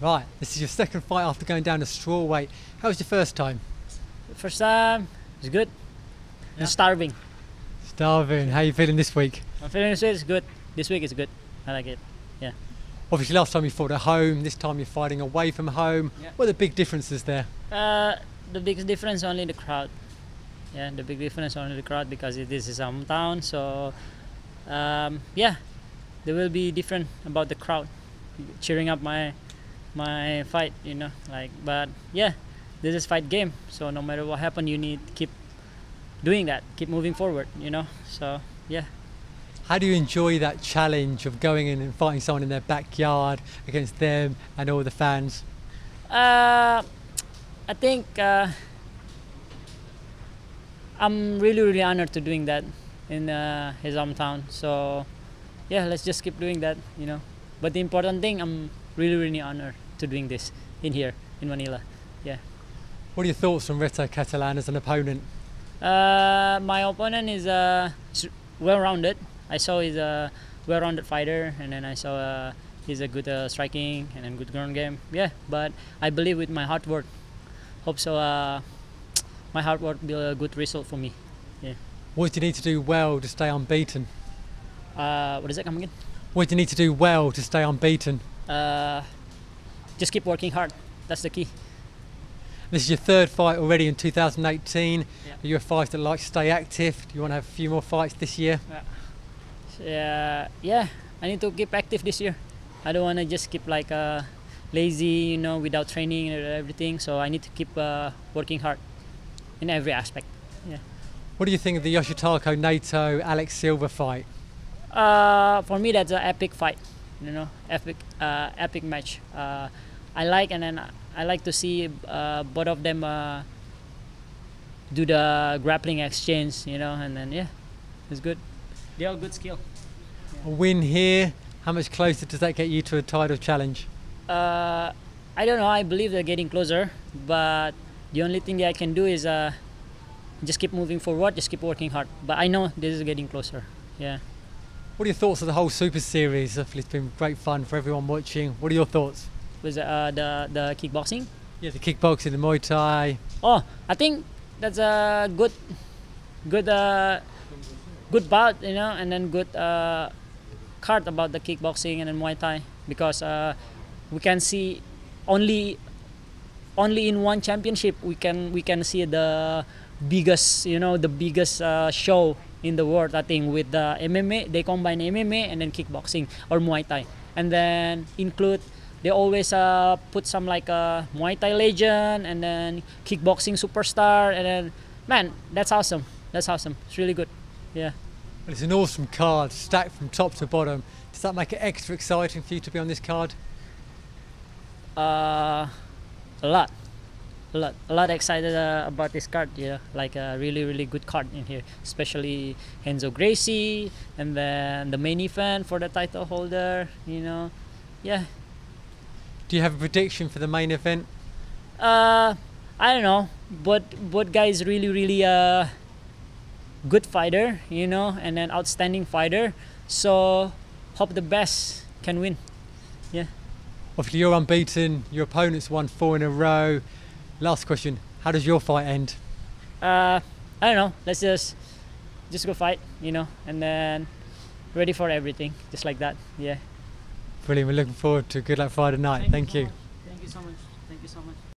Right, this is your second fight after going down to straw weight. How was your first time? First time, it's good. Yeah. I'm starving. Starving. How you feeling this week? I'm feeling this week is good. This week is good. I like it. Yeah. Obviously, last time you fought at home. This time you're fighting away from home. Yeah. What are the big differences there? Uh, the biggest difference only the crowd. Yeah, the big difference only the crowd because this is hometown. So, um, yeah, there will be different about the crowd cheering up my my fight. You know, like but yeah, this is fight game. So no matter what happen, you need to keep doing that, keep moving forward. You know, so yeah. How do you enjoy that challenge of going in and fighting someone in their backyard against them and all the fans? Uh, I think uh, I'm really, really honored to doing that in uh, his hometown. So, yeah, let's just keep doing that, you know. But the important thing, I'm really, really honored to doing this in here in Manila. Yeah. What are your thoughts on Rene Catalan as an opponent? Uh, my opponent is uh, well-rounded. I saw he's a well-rounded fighter, and then I saw uh, he's a good uh, striking and then good ground game. Yeah, but I believe with my hard work, hope so. Uh, my hard work will be a good result for me. Yeah. What do you need to do well to stay unbeaten? Uh, what is that? Come again? What do you need to do well to stay unbeaten? Uh, just keep working hard. That's the key. This is your third fight already in 2018. Yeah. Are you a fighter that likes to stay active? Do you want to have a few more fights this year? Uh, yeah, I need to keep active this year. I don't want to just keep like uh, lazy, you know, without training and everything. So I need to keep uh, working hard in every aspect. Yeah. What do you think of the Yoshitaka Naito Alex Silva fight? Uh, for me, that's an epic fight. You know, epic, uh, epic match. I like and then I like to see uh, both of them uh, do the grappling exchange. You know, and then yeah, it's good. They all good skill. A win here. How much closer does that get you to a title challenge? Uh, I don't know. I believe they're getting closer, but the only thing that I can do is uh, just keep moving forward, just keep working hard. But I know this is getting closer. Yeah. What are your thoughts of the whole Super Series? Hopefully It's been great fun for everyone watching. What are your thoughts? Was uh, the the kickboxing? Yeah, the kickboxing, the Muay Thai. Oh, I think that's a good, good, uh, good bout, you know, and then good uh, card about the kickboxing and then Muay Thai because uh, we can see only, only in one championship we can we can see the biggest, you know, the biggest uh, show in the world. I think with the MMA, they combine MMA and then kickboxing or Muay Thai, and then include they always uh, put some like a Muay Thai legend and then kickboxing superstar and then man that's awesome. That's awesome. It's really good. Well, it's an awesome card, stacked from top to bottom. Does that make it extra exciting for you to be on this card? uh, a lot. A lot a lot excited uh, about this card yeah. Like a really really good card in here. Especially Renzo Gracie and then the main event for the title holder you know. Yeah Do you have a prediction for the main event? uh I don't know but but guy is really really uh good fighter you know and an outstanding fighter so hope the best can win Yeah. Obviously, you're unbeaten. Your opponent's won four in a row. Last question: How does your fight end? uh I don't know let's just just go fight you know and then ready for everything just like that yeah Brilliant. We're looking forward to good luck Friday night. Thank, you. thank you so much thank you so much